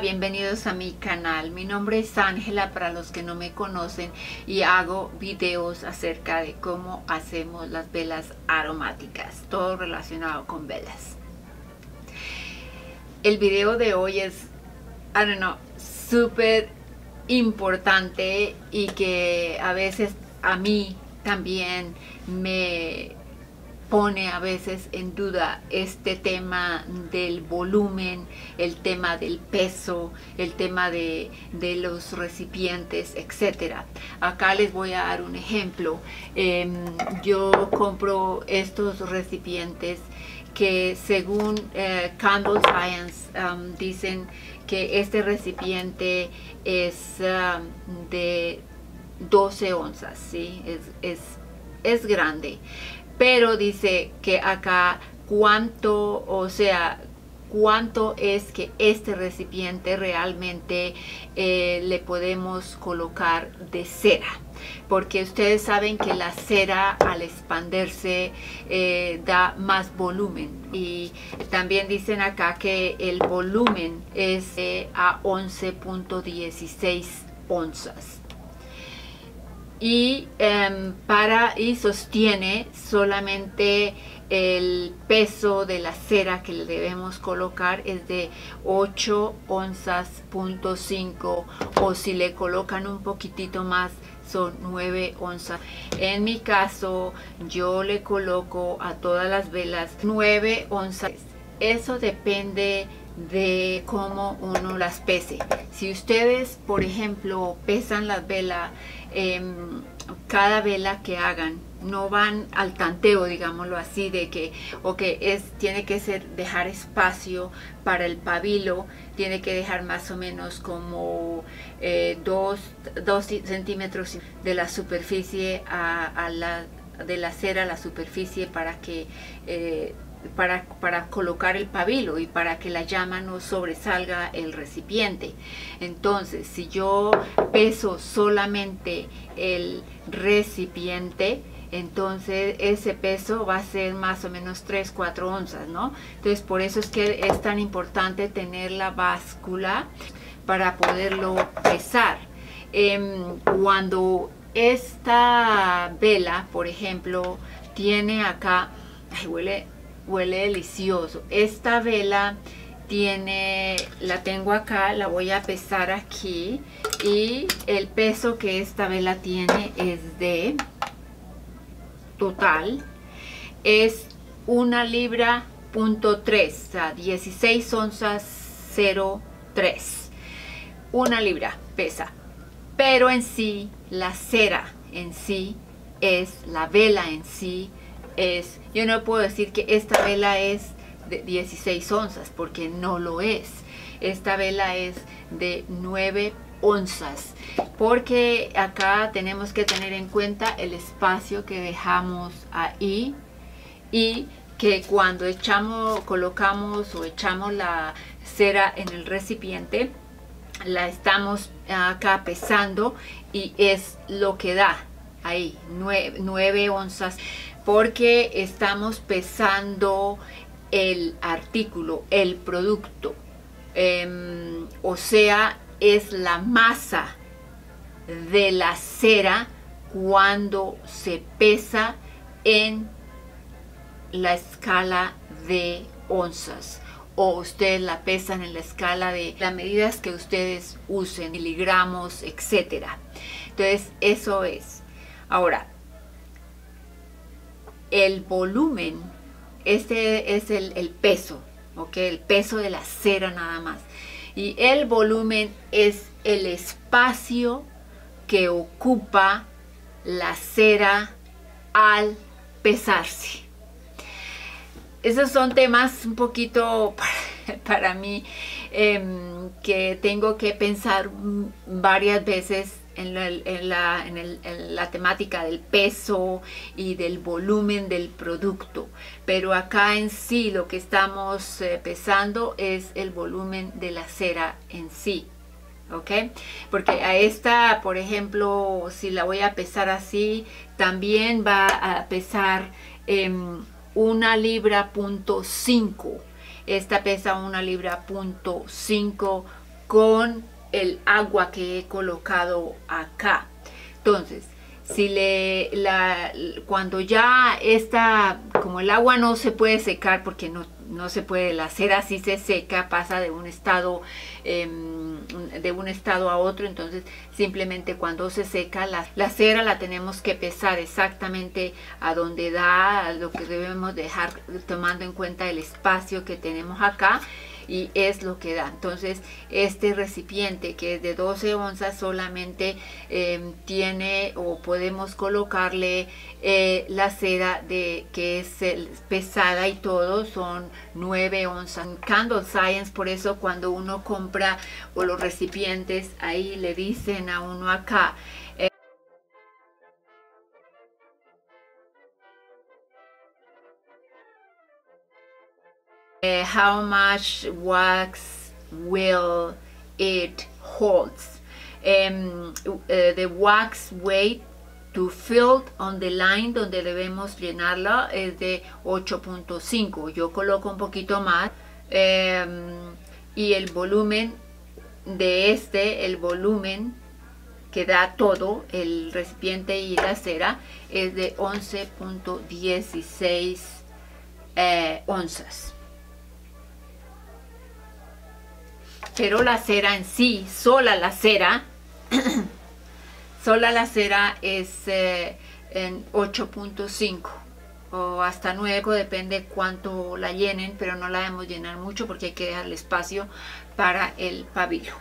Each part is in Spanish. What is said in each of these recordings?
bienvenidos a mi canal. Mi nombre es Ángela para los que no me conocen y hago videos acerca de cómo hacemos las velas aromáticas, todo relacionado con velas. El video de hoy es, I don't know, súper importante y que a veces a mí también me pone a veces en duda este tema del volumen, el tema del peso, el tema de, los recipientes, etcétera. Acá les voy a dar un ejemplo. Em, yo compro estos recipientes que según eh, Candle Science um, dicen que este recipiente es um, de 12 onzas, ¿sí? es, es, es grande pero dice que acá cuánto, o sea, cuánto es que este recipiente realmente eh, le podemos colocar de cera porque ustedes saben que la cera al expanderse eh, da más volumen. Y también dicen acá que el volumen es a 11.16 onzas y em, para y sostiene solamente el peso de la cera que le debemos colocar es de 8 onzas punto 5 o si le colocan un poquitito más son 9 onzas en mi caso yo le coloco a todas las velas 9 onzas eso depende de cómo uno las pese. Si ustedes, por ejemplo, pesan las velas, em, cada vela que hagan, no van al tanteo, digámoslo así, de que, o que es, tiene que ser dejar espacio para el pabilo, tiene que dejar más o menos como 2 eh, centímetros de la superficie a, la de la cera a la superficie para que eh, para, para, colocar el pabilo y para que la llama no sobresalga el recipiente. Entonces, si yo peso solamente el recipiente, entonces ese peso va a ser más o menos 3, 4 onzas, ¿no? Entonces, por eso es que es tan importante tener la báscula para poderlo pesar. Em, cuando esta vela, por ejemplo, tiene acá, ay, huele huele delicioso. Esta vela tiene, la tengo acá, la voy a pesar aquí y el peso que esta vela tiene es de total es una libra punto 3, o sea, 16 onzas 03. Una libra pesa, pero en sí la cera en sí es la vela en sí es, yo no puedo decir que esta vela es de 16 onzas, porque no lo es. Esta vela es de 9 onzas, porque acá tenemos que tener en cuenta el espacio que dejamos ahí y que cuando echamos, colocamos o echamos la cera en el recipiente, la estamos acá pesando y es lo que da ahí, 9 onzas porque estamos pesando el artículo, el producto. Em, o sea, es la masa de la cera cuando se pesa en la escala de onzas o ustedes la pesan en la escala de las medidas que ustedes usen, miligramos, etcétera. Entonces, eso es. Ahora, el volumen, este es el, peso. El peso de la cera nada más. Y el volumen es el espacio que ocupa la cera al pesarse. Esos son temas un poquito para, mí em, que tengo que pensar varias veces en la, temática del peso y del volumen del producto. Pero acá en sí lo que estamos eh, pesando es el volumen de la cera en sí. ¿ok? Porque a esta, por ejemplo, si la voy a pesar así, también va a pesar em, una libra punto cinco. esta pesa una libra punto cinco con el agua que he colocado acá. Entonces, si le la, cuando ya está como el agua no se puede secar porque no, no se puede la cera si se seca pasa de un estado em, de un estado a otro entonces simplemente cuando se seca la, la, cera la tenemos que pesar exactamente a donde da lo que debemos dejar tomando en cuenta el espacio que tenemos acá y es lo que da. Entonces, este recipiente que es de 12 onzas solamente em, tiene o podemos colocarle eh, la cera de que es pesada y todo son 9 onzas. Candle Science, por eso cuando uno compra o los recipientes, ahí le dicen a uno acá, how much wax will it holds. Um, uh, the wax weight to fill on the line donde debemos llenarla es de 8.5. Yo coloco un poquito más. Um, y el volumen de este, el volumen que da todo el recipiente y la cera es de 11.16 eh, onzas. Pero la cera en sí, sola la cera, sola la cera es eh, en 8.5 o hasta 9, depende cuánto la llenen, pero no la debemos llenar mucho porque hay que dejar el espacio para el pabilo.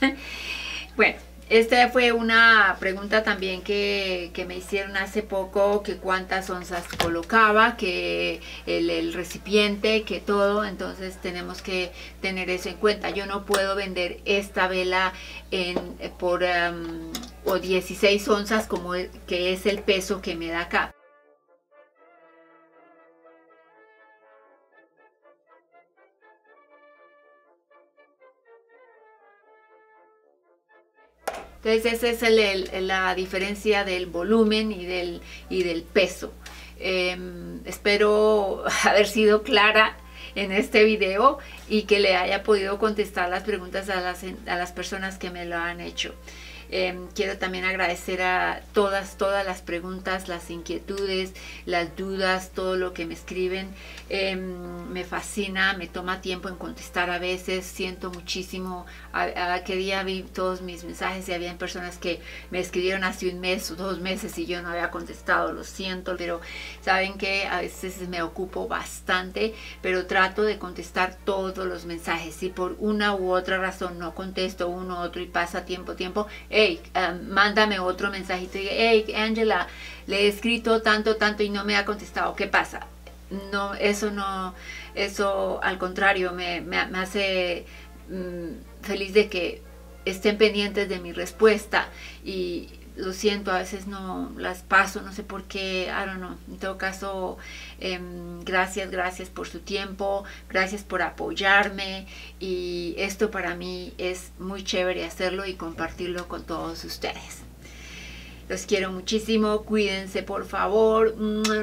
bueno, esta fue una pregunta también que, me hicieron hace poco, que cuántas onzas colocaba, que el, recipiente, que todo, entonces tenemos que tener eso en cuenta. Yo no puedo vender esta vela en, por o 16 onzas como que es el peso que me da acá. Entonces esa es la diferencia del volumen y del, y del peso. Em, espero haber sido clara en este video y que le haya podido contestar las preguntas a las, a las personas que me lo han hecho. Em, quiero también agradecer a todas, todas las preguntas, las inquietudes, las dudas, todo lo que me escriben. Em, me fascina, me toma tiempo en contestar a veces, siento muchísimo. A, qué día vi todos mis mensajes y había personas que me escribieron hace un mes o dos meses y yo no había contestado, lo siento, pero saben que a veces me ocupo bastante, pero trato de contestar todos los mensajes. Si por una u otra razón no contesto uno u otro y pasa tiempo, tiempo, um, mándame otro mensajito y hey, Angela, le he escrito tanto, tanto y no me ha contestado, ¿qué pasa? No, eso no, eso al contrario, me, hace mm, feliz de que estén pendientes de mi respuesta y lo siento, a veces no las paso, no sé por qué, I don't know. En todo caso, em, gracias, gracias por su tiempo, gracias por apoyarme y esto para mí es muy chévere hacerlo y compartirlo con todos ustedes. Los quiero muchísimo, cuídense por favor,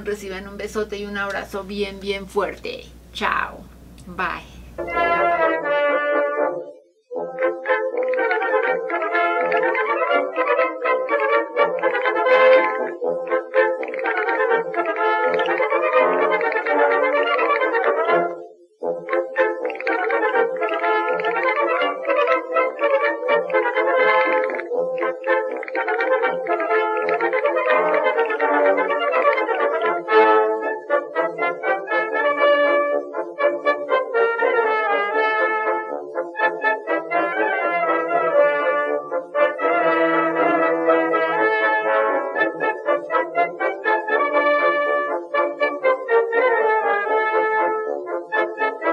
reciban un besote y un abrazo bien, bien fuerte. Chao, bye.